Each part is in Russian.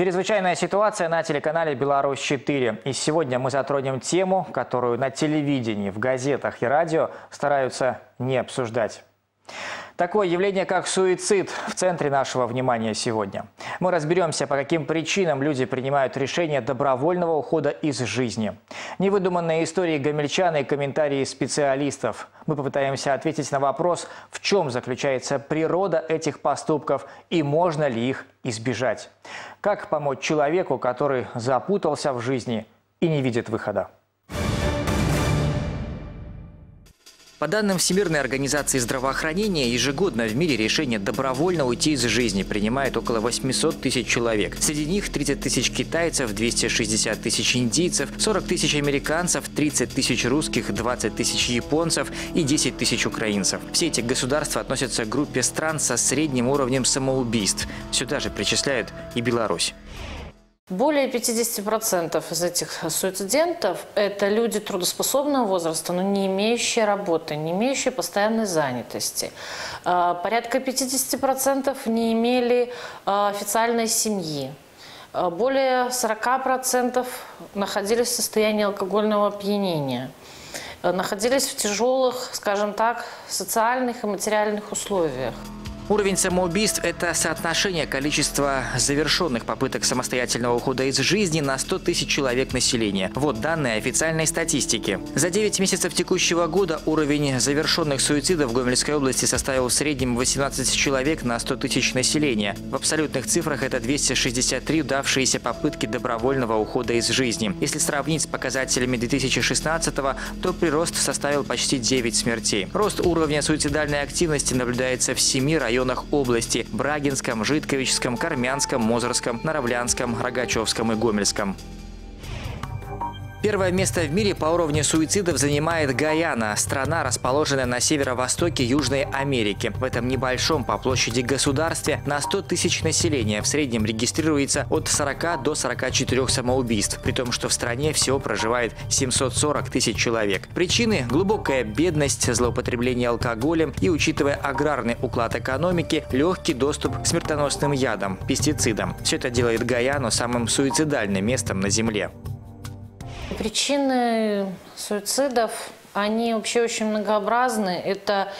Чрезвычайная ситуация на телеканале «Беларусь-4». И сегодня мы затронем тему, которую на телевидении, в газетах и радио стараются не обсуждать. Такое явление, как суицид, в центре нашего внимания сегодня. Мы разберемся, по каким причинам люди принимают решение добровольного ухода из жизни. Невыдуманные истории гомельчан и комментарии специалистов. Мы попытаемся ответить на вопрос, в чем заключается природа этих поступков и можно ли их избежать. Как помочь человеку, который запутался в жизни и не видит выхода. По данным Всемирной организации здравоохранения, ежегодно в мире решение добровольно уйти из жизни принимает около 800 тысяч человек. Среди них 30 тысяч китайцев, 260 тысяч индийцев, 40 тысяч американцев, 30 тысяч русских, 20 тысяч японцев и 10 тысяч украинцев. Все эти государства относятся к группе стран со средним уровнем самоубийств. Сюда же причисляют и Беларусь. Более 50% из этих суицидентов – это люди трудоспособного возраста, но не имеющие работы, не имеющие постоянной занятости. А, порядка 50% не имели а, официальной семьи. А, более 40% находились в состоянии алкогольного опьянения. Находились в тяжелых, скажем так, социальных и материальных условиях. Уровень самоубийств – это соотношение количества завершенных попыток самостоятельного ухода из жизни на 100 тысяч человек населения. Вот данные официальной статистики. За 9 месяцев текущего года уровень завершенных суицидов в Гомельской области составил в среднем 18 человек на 100 тысяч населения. В абсолютных цифрах это 263 удавшиеся попытки добровольного ухода из жизни. Если сравнить с показателями 2016 то прирост составил почти 9 смертей. Рост уровня суицидальной активности наблюдается в 7 районах районах области – Брагинском, Житковическом, Кармянском, Мозырском, Наравлянском, Рогачевском и Гомельском. Первое место в мире по уровню суицидов занимает Гаяна, страна, расположенная на северо-востоке Южной Америки. В этом небольшом по площади государстве на 100 тысяч населения в среднем регистрируется от 40 до 44 самоубийств, при том, что в стране всего проживает 740 тысяч человек. Причины – глубокая бедность, злоупотребление алкоголем и, учитывая аграрный уклад экономики, легкий доступ к смертоносным ядам, пестицидам. Все это делает Гаяну самым суицидальным местом на Земле. Причины суицидов, они вообще очень многообразны. Это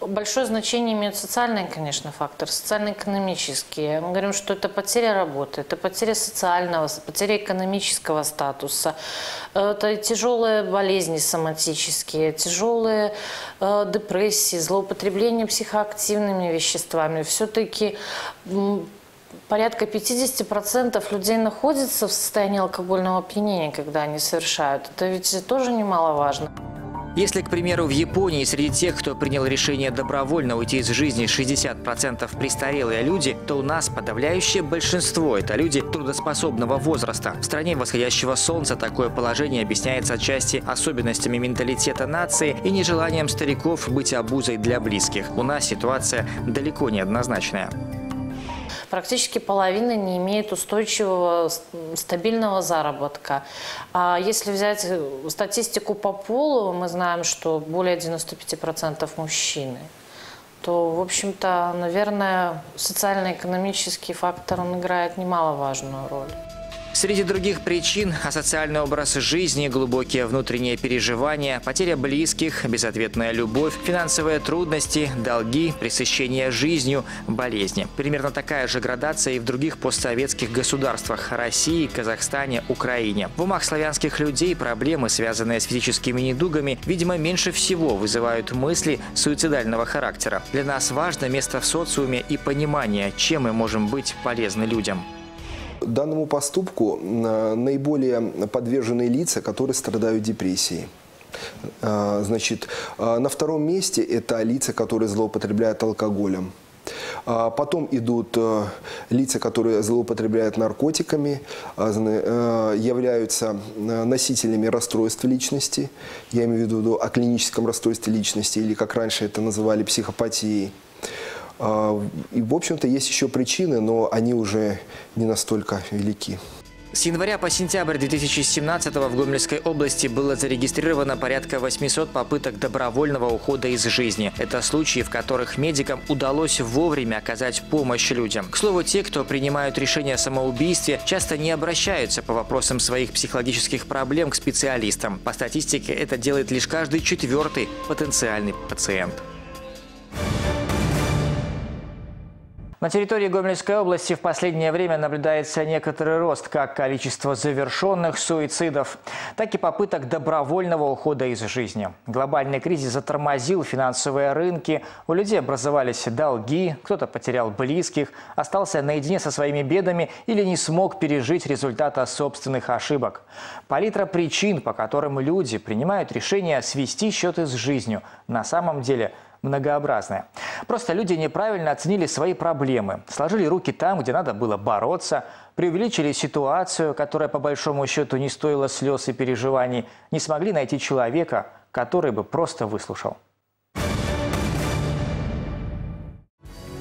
Большое значение имеет социальный, конечно, фактор, социально-экономический. Мы говорим, что это потеря работы, это потеря социального, потеря экономического статуса, это тяжелые болезни соматические, тяжелые э, депрессии, злоупотребление психоактивными веществами. Все-таки порядка 50% людей находятся в состоянии алкогольного опьянения, когда они совершают. Это ведь тоже немаловажно. Если, к примеру, в Японии среди тех, кто принял решение добровольно уйти из жизни 60% престарелые люди, то у нас подавляющее большинство – это люди трудоспособного возраста. В стране восходящего солнца такое положение объясняется отчасти особенностями менталитета нации и нежеланием стариков быть обузой для близких. У нас ситуация далеко не однозначная практически половина не имеет устойчивого стабильного заработка. А если взять статистику по полу, мы знаем, что более 95% мужчины то, в общем-то, наверное, социально-экономический фактор, он играет немаловажную роль. Среди других причин – асоциальный образ жизни, глубокие внутренние переживания, потеря близких, безответная любовь, финансовые трудности, долги, пресыщение жизнью, болезни. Примерно такая же градация и в других постсоветских государствах – России, Казахстане, Украине. В умах славянских людей проблемы, связанные с физическими недугами, видимо, меньше всего вызывают мысли суицидального характера. Для нас важно место в социуме и понимание, чем мы можем быть полезны людям. Данному поступку э, наиболее подвержены лица, которые страдают депрессией. Э, значит, э, на втором месте это лица, которые злоупотребляют алкоголем. Потом идут лица, которые злоупотребляют наркотиками, являются носителями расстройств личности. Я имею в виду о клиническом расстройстве личности, или как раньше это называли психопатией. А, и, в общем-то, есть еще причины, но они уже не настолько велики. С января по сентябрь 2017 в Гомельской области было зарегистрировано порядка 800 попыток добровольного ухода из жизни. Это случаи, в которых медикам удалось вовремя оказать помощь людям. К слову, те, кто принимают решение о самоубийстве, часто не обращаются по вопросам своих психологических проблем к специалистам. По статистике это делает лишь каждый четвертый потенциальный пациент. На территории Гомельской области в последнее время наблюдается некоторый рост как количества завершенных суицидов, так и попыток добровольного ухода из жизни. Глобальный кризис затормозил финансовые рынки, у людей образовались долги, кто-то потерял близких, остался наедине со своими бедами или не смог пережить результата собственных ошибок. Палитра причин, по которым люди принимают решение свести счеты с жизнью, на самом деле – многообразная. Просто люди неправильно оценили свои проблемы, сложили руки там, где надо было бороться, преувеличили ситуацию, которая по большому счету не стоила слез и переживаний, не смогли найти человека, который бы просто выслушал.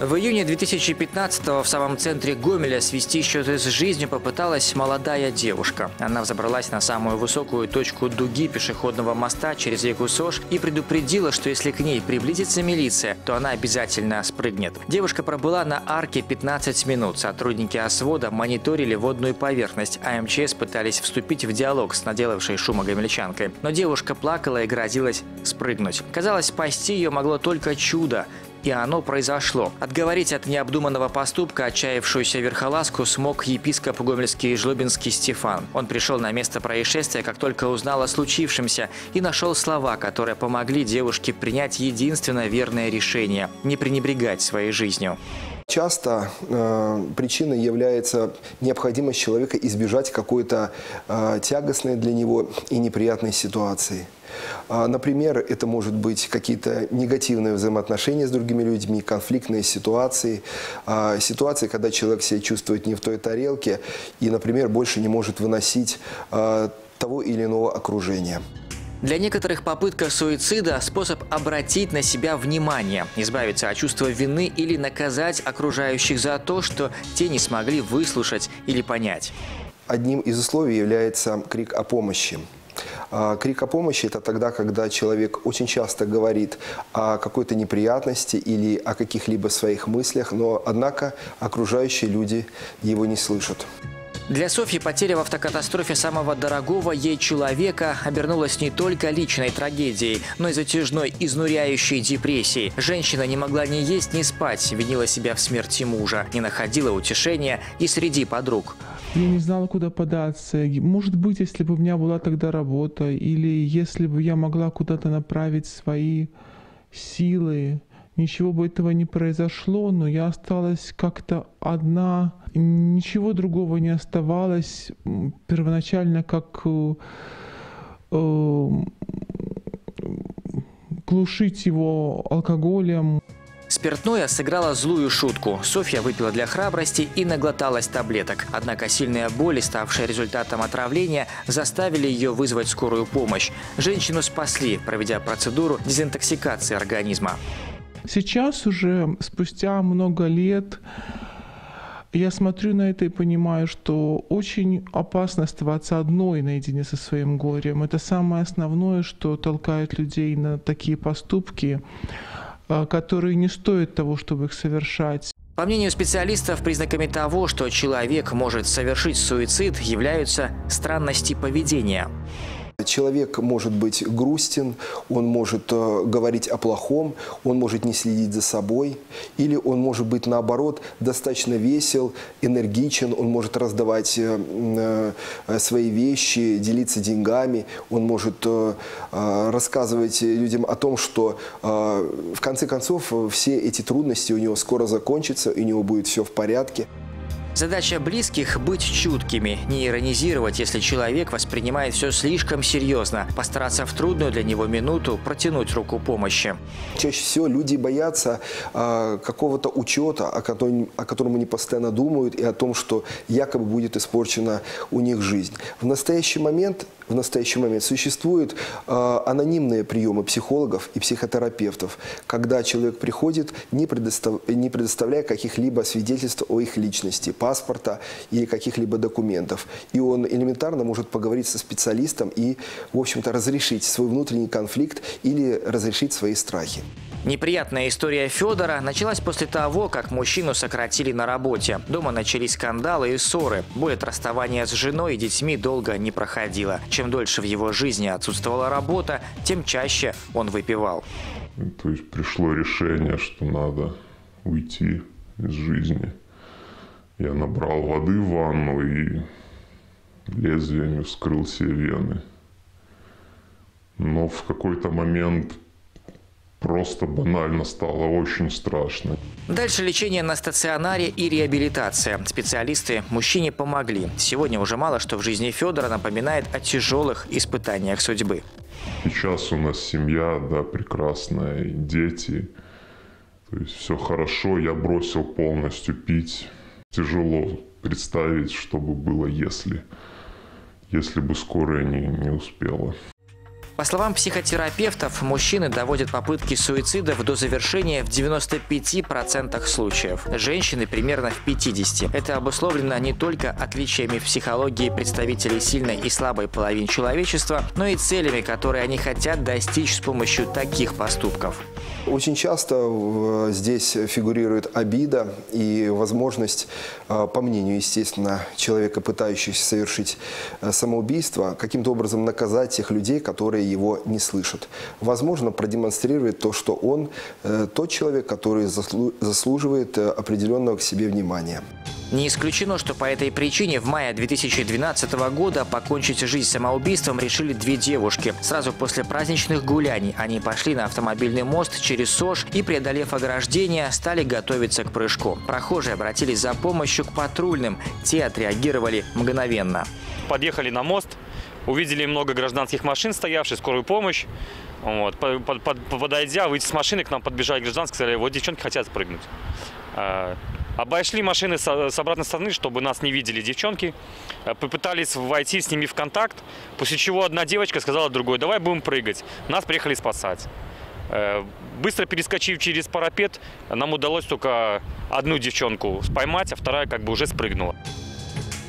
В июне 2015-го в самом центре Гомеля свести счеты с жизнью попыталась молодая девушка. Она взобралась на самую высокую точку дуги пешеходного моста через реку Сош и предупредила, что если к ней приблизится милиция, то она обязательно спрыгнет. Девушка пробыла на арке 15 минут. Сотрудники освода мониторили водную поверхность, а МЧС пытались вступить в диалог с наделавшей шума гомельчанкой. Но девушка плакала и грозилась спрыгнуть. Казалось, спасти ее могло только чудо. И оно произошло. Отговорить от необдуманного поступка отчаявшуюся верхолазку смог епископ Гомельский Жлобинский Стефан. Он пришел на место происшествия, как только узнал о случившемся, и нашел слова, которые помогли девушке принять единственное верное решение – не пренебрегать своей жизнью. Часто э, причиной является необходимость человека избежать какой-то э, тягостной для него и неприятной ситуации. А, например, это может быть какие-то негативные взаимоотношения с другими людьми, конфликтные ситуации, а, ситуации, когда человек себя чувствует не в той тарелке и, например, больше не может выносить а, того или иного окружения. Для некоторых попытка суицида – способ обратить на себя внимание, избавиться от чувства вины или наказать окружающих за то, что те не смогли выслушать или понять. Одним из условий является крик о помощи. А, крик о помощи – это тогда, когда человек очень часто говорит о какой-то неприятности или о каких-либо своих мыслях, но, однако, окружающие люди его не слышат. Для Софьи потеря в автокатастрофе самого дорогого ей человека обернулась не только личной трагедией, но и затяжной, изнуряющей депрессией. Женщина не могла ни есть, ни спать, винила себя в смерти мужа, не находила утешения и среди подруг. Я не знала, куда податься. Может быть, если бы у меня была тогда работа, или если бы я могла куда-то направить свои силы, ничего бы этого не произошло, но я осталась как-то одна, ничего другого не оставалось. Первоначально как э, э, глушить его алкоголем. Спиртное сыграло злую шутку. Софья выпила для храбрости и наглоталась таблеток. Однако сильные боли, ставшие результатом отравления, заставили ее вызвать скорую помощь. Женщину спасли, проведя процедуру дезинтоксикации организма. Сейчас уже, спустя много лет, я смотрю на это и понимаю, что очень опасно оставаться одной наедине со своим горем. Это самое основное, что толкает людей на такие поступки. А, которые не стоят того, чтобы их совершать. По мнению специалистов, признаками того, что человек может совершить суицид, являются странности поведения. Человек может быть грустен, он может э, говорить о плохом, он может не следить за собой, или он может быть наоборот достаточно весел, энергичен, он может раздавать э, э, свои вещи, делиться деньгами, он может рассказывать людям о том, что в конце концов все эти трудности у него скоро закончатся, и у него будет все в порядке. Задача близких – быть чуткими, не иронизировать, если человек воспринимает все слишком серьезно, постараться в трудную для него минуту протянуть руку помощи. Чаще всего люди боятся э, какого-то учета, о котором, о котором они постоянно думают, и о том, что якобы будет испорчена у них жизнь. В настоящий момент в настоящий момент. Существуют э, анонимные приемы психологов и психотерапевтов, когда человек приходит, не, предостав... не предоставляя каких-либо свидетельств о их личности, паспорта или каких-либо документов. И он элементарно может поговорить со специалистом и, в общем-то, разрешить свой внутренний конфликт или разрешить свои страхи. Неприятная история Федора началась после того, как мужчину сократили на работе. Дома начались скандалы и ссоры. Боль от расставания с женой и детьми долго не проходила. Чем дольше в его жизни отсутствовала работа, тем чаще он выпивал. То есть пришло решение, что надо уйти из жизни. Я набрал воды в ванну и лезвиями вскрыл себе вены. Но в какой-то момент просто банально стало очень страшно. Дальше лечение на стационаре и реабилитация. Специалисты мужчине помогли. Сегодня уже мало что в жизни Федора напоминает о тяжелых испытаниях судьбы. Сейчас у нас семья, да, прекрасная, дети. То есть все хорошо, я бросил полностью пить. Тяжело представить, что бы было, если, если бы скорая не, не успела. По словам психотерапевтов, мужчины доводят попытки суицидов до завершения в 95% случаев. Женщины примерно в 50%. Это обусловлено не только отличиями в психологии представителей сильной и слабой половины человечества, но и целями, которые они хотят достичь с помощью таких поступков. Очень часто э, здесь фигурирует обида и возможность, э, по мнению, естественно, человека, пытающегося совершить э, самоубийство, каким-то образом наказать тех людей, которые его не слышат. Возможно, продемонстрировать то, что он тот человек, который заслуживает определенного к себе внимания. Не исключено, что по этой причине в мае 2012 года покончить жизнь самоубийством решили две девушки. Сразу после праздничных гуляний они пошли на автомобильный мост через Сож и, преодолев ограждение, стали готовиться к прыжку. Прохожие обратились за помощью к патрульным. Те отреагировали мгновенно. Подъехали на мост, увидели много гражданских машин, стоявших, скорую помощь. Вот. Подойдя, выйти с машины, к нам подбежали гражданские, сказали, вот девчонки хотят прыгнуть. Обошли машины с, с обратной стороны, чтобы нас не видели девчонки. Э, попытались войти с ними в контакт, после чего одна девочка сказала другой, давай будем прыгать. Нас приехали спасать. Э, быстро перескочив через парапет, нам удалось только одну девчонку поймать, а вторая как бы уже спрыгнула.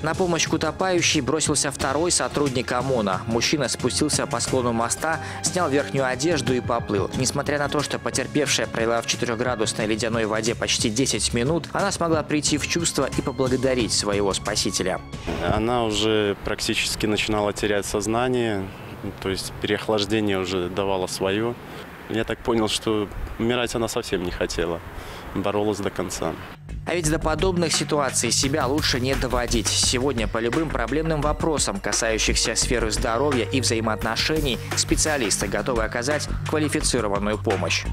На помощь к утопающей бросился второй сотрудник ОМОНа. Мужчина спустился по склону моста, снял верхнюю одежду и поплыл. Несмотря на то, что потерпевшая провела в 4-градусной ледяной воде почти 10 минут, она смогла прийти в чувство и поблагодарить своего спасителя. Она уже практически начинала терять сознание, то есть переохлаждение уже давало свое. Я так понял, что умирать она совсем не хотела, боролась до конца. А ведь до подобных ситуаций себя лучше не доводить. Сегодня по любым проблемным вопросам, касающихся сферы здоровья и взаимоотношений, специалисты готовы оказать квалифицированную помощь.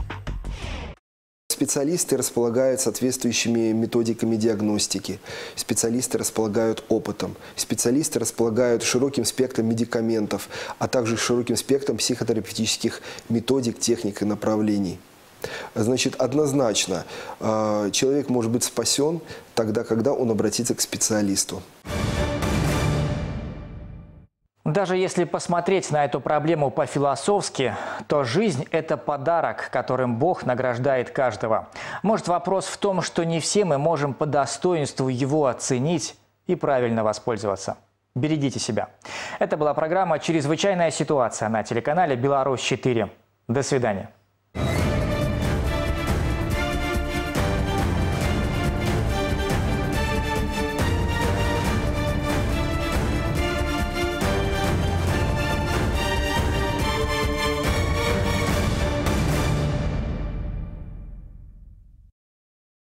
Специалисты располагают соответствующими методиками диагностики. Специалисты располагают опытом. Специалисты располагают широким спектром медикаментов, а также широким спектром психотерапевтических методик, техник и направлений. Значит, однозначно э, человек может быть спасен тогда, когда он обратится к специалисту. Даже если посмотреть на эту проблему по-философски, то жизнь – это подарок, которым Бог награждает каждого. Может, вопрос в том, что не все мы можем по достоинству его оценить и правильно воспользоваться. Берегите себя. Это была программа «Чрезвычайная ситуация» на телеканале «Беларусь-4». До свидания.